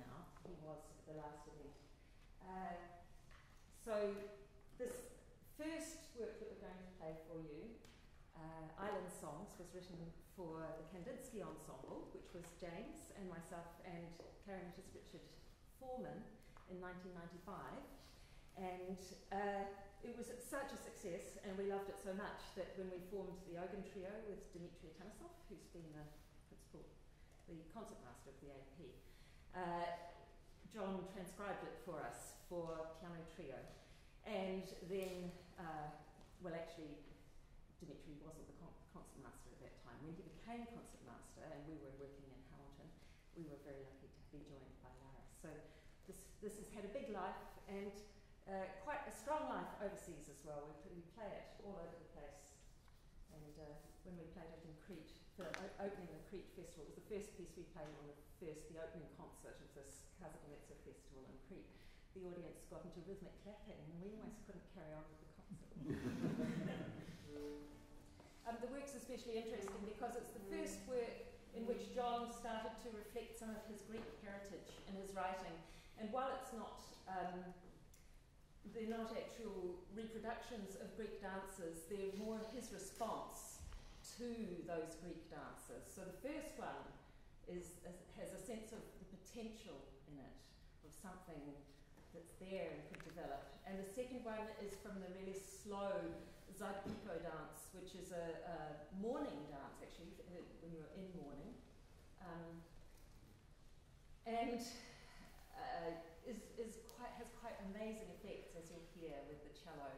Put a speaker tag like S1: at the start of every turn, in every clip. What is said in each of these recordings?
S1: now. He was the last. Uh, so this first work that we're going to play for you, uh, Island Songs, was written for the Kandinsky Ensemble, which was James and myself and clarinetist Richard Foreman in 1995. And uh, it was such a success, and we loved it so much that when we formed the Ogen Trio with Dimitri Atanassov, who's been the principal, the concertmaster of the AP, uh, John transcribed it for us for piano trio. And then, uh, well, actually, Dimitri wasn't the con- concertmaster at that time. When he became concertmaster and we were working in Hamilton, we were very lucky to be joined by Lara. So this, this has had a big life and uh, quite a strong life overseas as well. We, we play it all over the place. And uh, when we played it in Crete, o- opening the Crete Festival, it was the first piece we played on the first, the opening concert of this Kazakonetsa Festival in Crete. The audience got into rhythmic clapping and we almost couldn't carry on with the concert. um, the work's especially interesting because it's the first work in which John started to reflect some of his Greek heritage in his writing. And while it's not um, they're not actual reproductions of Greek dances, they're more his response to those Greek dances. So the first one is, has a sense of the potential in it, of something that's there and could develop. And the second one is from the really slow Zeibekiko dance, which is a, a mourning dance, actually, when you're in mourning. Um, and uh, is, is quite, has quite amazing effects, as you'll hear, with the cello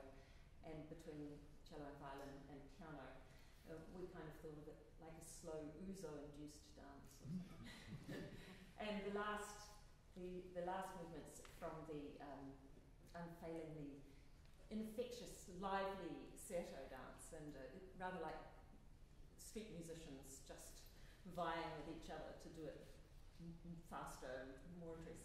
S1: and between cello and violin and piano. Uh, we kind of thought of it like a slow ouzo-induced dance. and the last, the, the last movements from the um, unfailingly infectious, lively Certo dance, and uh, rather like street musicians just vying with each other to do it faster and more interesting.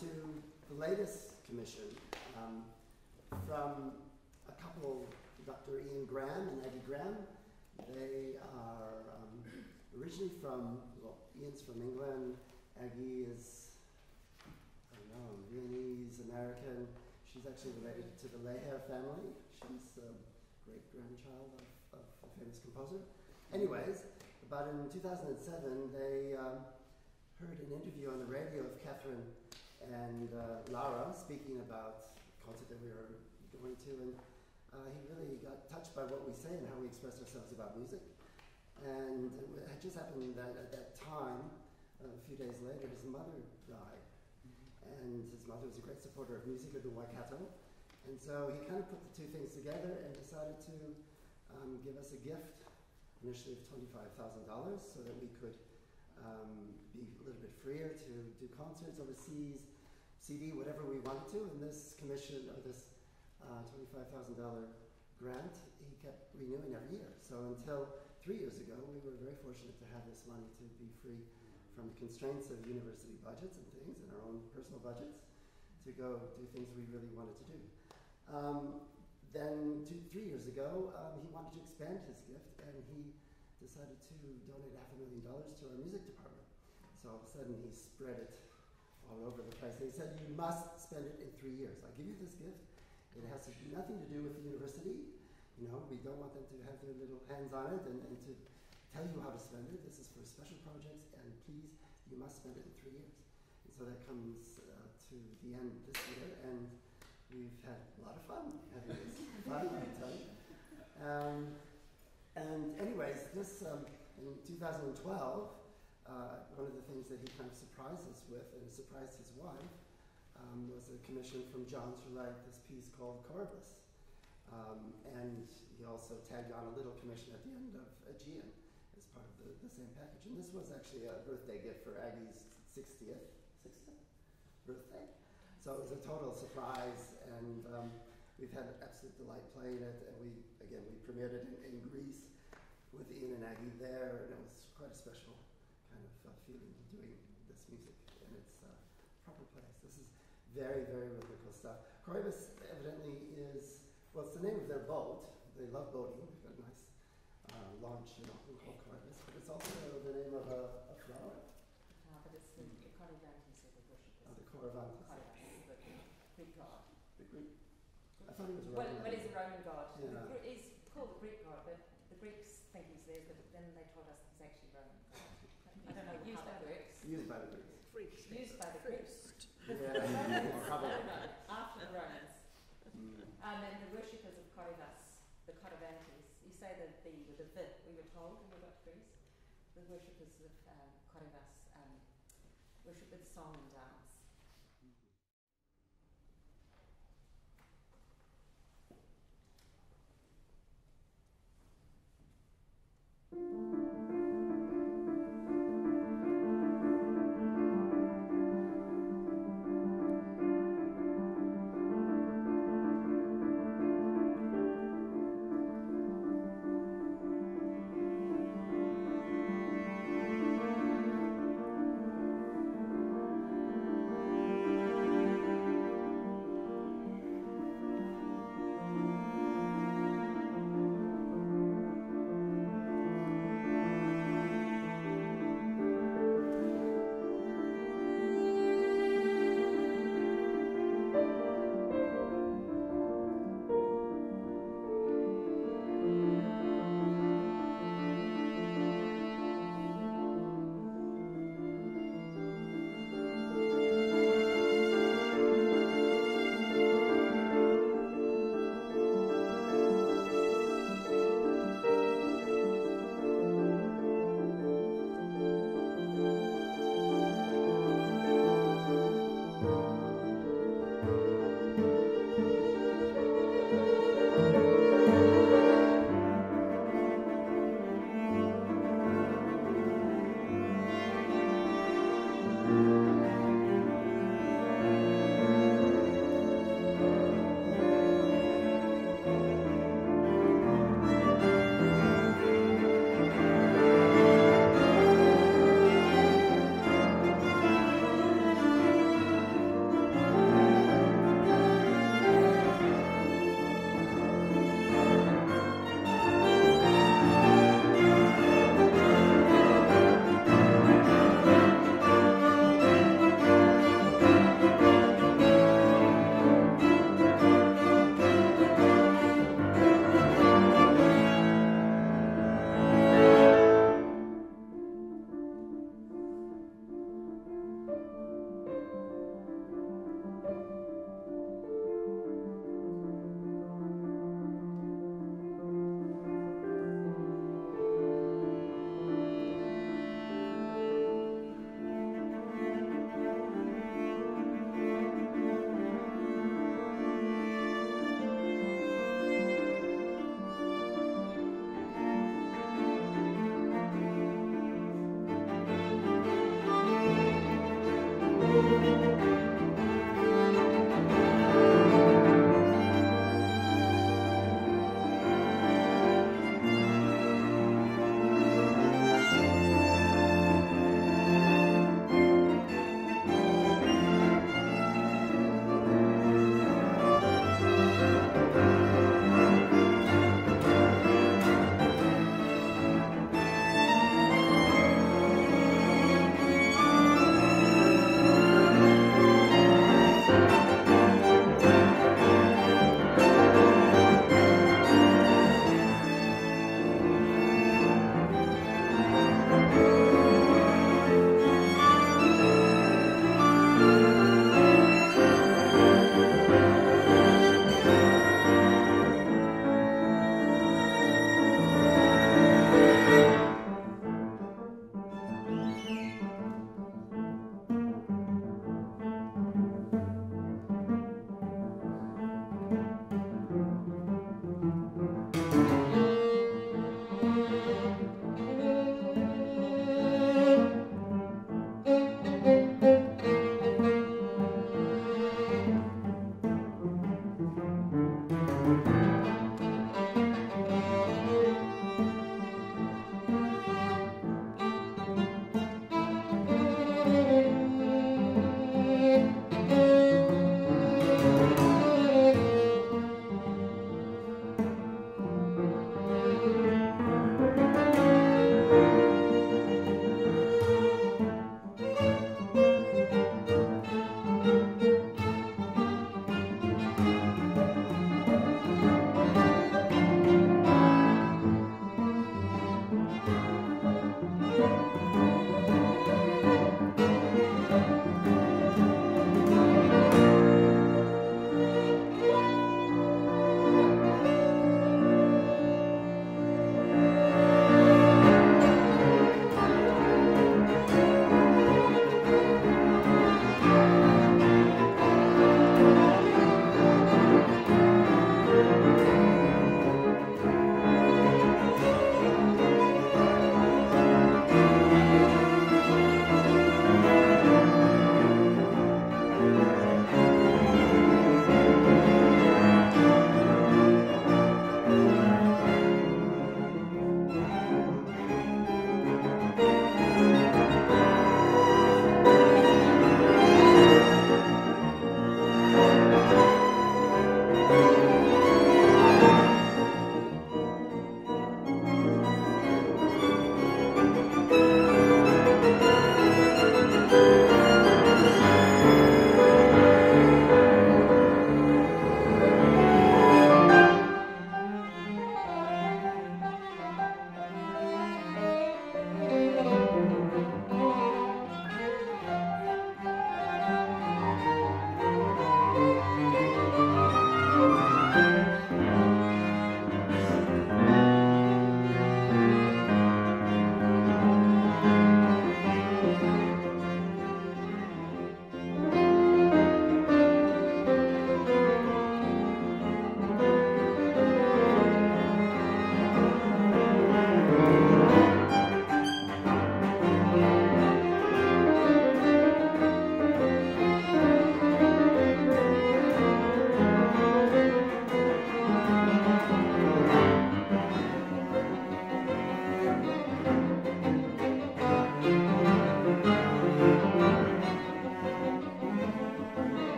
S2: To the latest commission um, from a couple, Dr. Ian Graham and Aggie Graham. They are um, originally from, well, Ian's from England, Aggie is, I don't know, Viennese, American. She's actually related to the Leher family. She's a great grandchild of, of a famous composer. Anyways, but in 2007, they um, heard an interview on the radio of Catherine and uh, Lara speaking about the concert that we were going to, and uh, he really got touched by what we say and how we express ourselves about music. And it just happened that at that time, a few days later, his mother died. And his mother was a great supporter of music at the Waikato. And so he kind of put the two things together and decided to um, give us a gift, initially of $25,000, so that we could um, be a little bit freer to do concerts overseas, CD, whatever we wanted to. And this commission, or this uh, $25,000 grant, he kept renewing every year. So until three years ago, we were very fortunate to have this money to be free from the constraints of university budgets and things and our own personal budgets to go do things we really wanted to do. Um, then two, three years ago, um, he wanted to expand his gift and he decided to donate half a million dollars to our music department. So all of a sudden he spread it all over the place. They said, you must spend it in three years. I'll give you this gift. It has nothing to do with the university. You know, we don't want them to have their little hands on it and, and to tell you how to spend it. This is for special projects, and please, you must spend it in three years. And so that comes uh, to the end this year, and we've had a lot of fun having this fun, I tell you. Um, and anyways, this um, in 2012, uh, one of the things that he kind of surprised us with, and surprised his wife, um, was a commission from John to write this piece called Corybas. Um, and he also tagged on a little commission at the end of Aegean as part of the, the same package. And this was actually a birthday gift for Aggie's 60th, 60th birthday. So it was a total surprise, and um, we've had absolute delight playing it. And we, again, we premiered it in, in Greece with Ian and Aggie there, and it was quite a special uh, feeling doing this music in its uh, proper place. This is very, very rhythmical stuff. Corybas evidently is well, it's the name of their boat. They love boating. They've got a nice uh, launch, you know, called Corybas. But it's also the name of a, a flower.
S1: Uh, but it's the Corybantes of the worshippers.
S2: Oh, the. Corybantes,
S1: the Greek god.
S2: The Greek. I thought he was
S1: Well,
S2: Roman.
S1: well, he's a Roman god.
S2: Yeah.
S1: He's called the Greek god, but the Greeks think he's theirs, but then they told us he's actually Roman god. I don't know
S3: Used
S1: how that
S3: by-
S1: works.
S2: Used by the Greeks.
S3: Freaks.
S1: Used by the Greeks.
S2: Yeah, probably.
S1: No, no, after the Romans.
S2: Mm.
S1: Um, and the worshippers of Corybas, the Corybantes, you say that the with a V, we were told when we got to Greece. The worshippers of um, Corybas um, worship with song and dance.
S4: Thank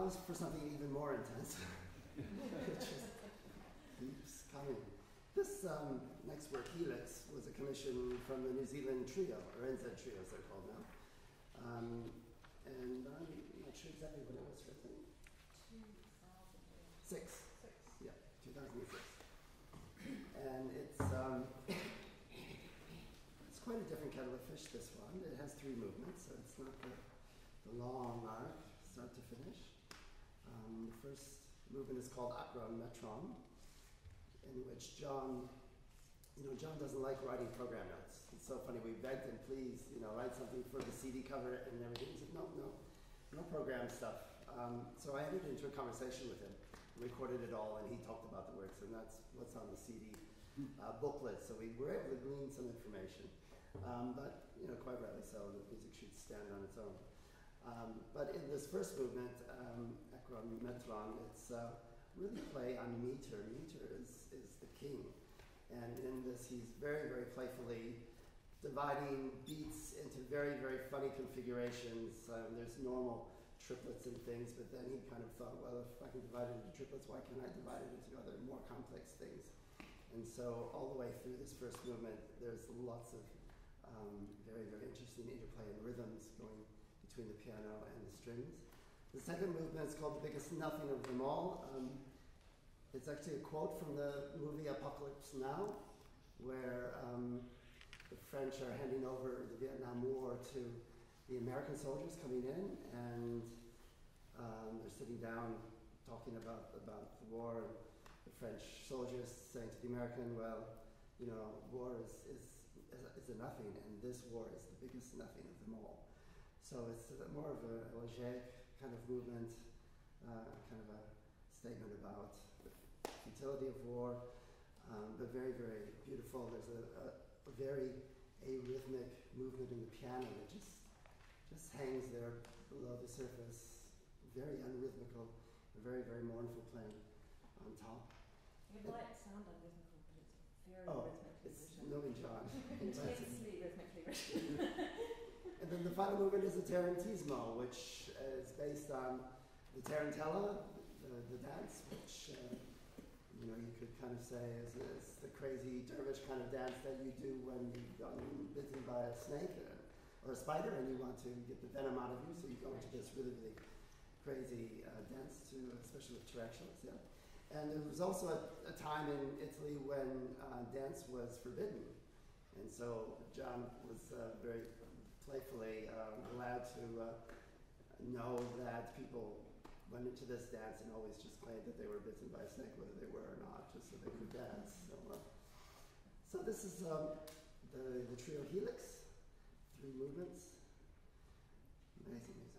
S2: now for something even more intense. it just keeps coming. This um, next work, Helix, was a commission from the New Zealand Trio, or NZ Trio as they're called now. Um, and I'm not sure exactly when it was written. Six.
S1: Six.
S2: Yeah, 2006. And it's um, it's quite a different kettle of fish. This one. It has three movements, so it's not the, the long arc, start to finish. Um, the first movement is called Akron Metron, in which John, you know, John doesn't like writing program notes. It's so funny. We begged him, please, you know, write something for the CD cover and everything. He said, no, no, no program stuff. Um, so I entered into a conversation with him, recorded it all, and he talked about the works, and that's what's on the CD uh, booklet. So we were able to glean some information, um, but you know, quite rightly so. The music should stand on its own. Um, but in this first movement, um, Metron, it's uh, really play on meter. Meter is, is the king. And in this, he's very, very playfully dividing beats into very, very funny configurations. Um, there's normal triplets and things, but then he kind of thought, well, if I can divide it into triplets, why can't I divide it into other more complex things? And so all the way through this first movement, there's lots of um, very, very interesting interplay and rhythms going between the piano and the strings. The second movement is called The Biggest Nothing of Them All. Um, it's actually a quote from the movie Apocalypse Now, where um, the French are handing over the Vietnam War to the American soldiers coming in, and um, they're sitting down talking about, about the war. And the French soldiers saying to the American, well, you know, war is, is, is, a nothing, and this war is the biggest nothing of them all. So it's more of a elegiac kind of movement, uh, kind of a statement about the futility of war, um, but very, very beautiful. There's a, a, a, very arrhythmic movement in the piano that just just hangs there below the surface, very unrhythmical, very, very mournful playing on top.
S1: It might sound unrhythmical, but it's very
S2: oh,
S1: rhythmically
S2: it's
S1: written.
S2: Nobin John.
S1: Intensely rhythmically written.
S2: And then the final movement is a tarantismo, which is based on the tarantella, the, the dance, which uh, you know, you could kind of say is, is the crazy dervish kind of dance that you do when you've gotten bitten by a snake or a spider and you want to get the venom out of you, so you go into this really, really crazy uh, dance to, especially with tarantulas, yeah. And there was also a, a time in Italy when uh, dance was forbidden. And so John was uh, very playfully um, allowed to uh, know that people went into this dance and always just claimed that they were bitten by a snake, whether they were or not, just so they could dance. So, uh, so this is um, the, the trio Helix, three movements. Amazing